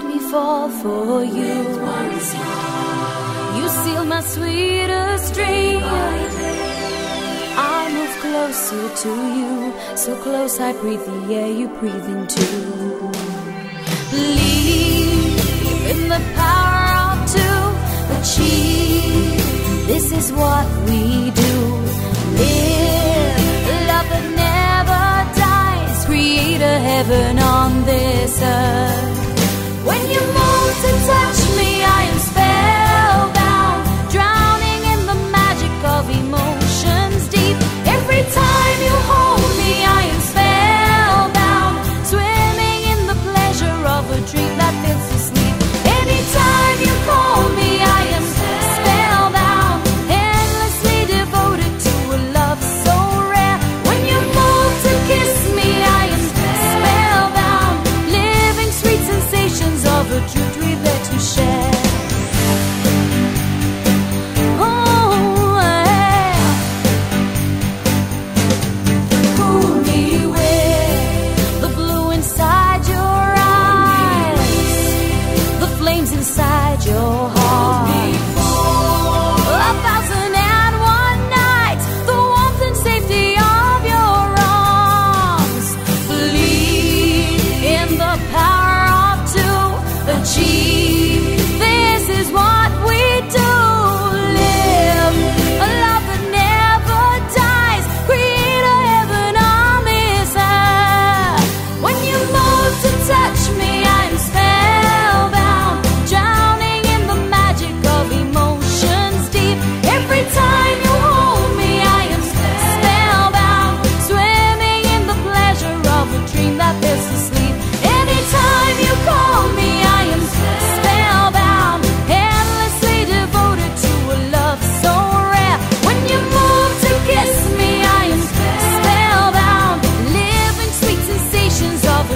fall for you. You seal my sweetest dream. I move closer to you, so close I breathe the air you breathe into. Believe in the power of two, achieve. This is what we do.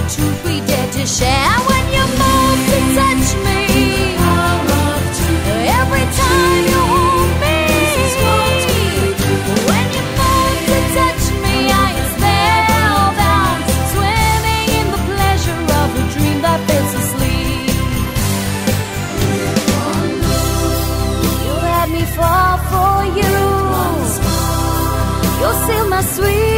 truth we dare to share when you move to touch me. To Every time you hold me, when touch me, I am spellbound, swimming in the pleasure of a dream that asleep. You me fall for you. You'll seal my sweet.